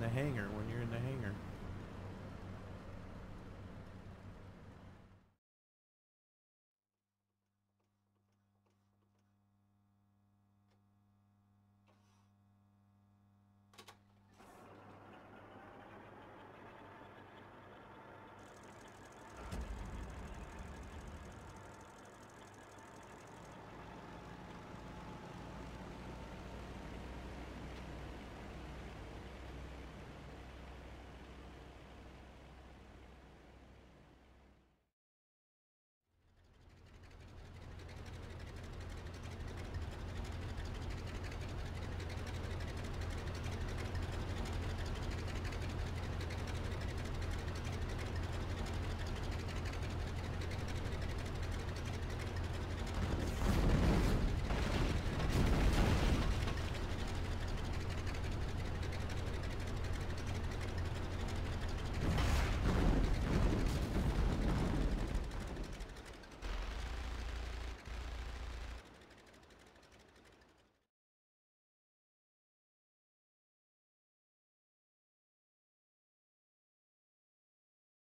the hangar when you're in the hangar.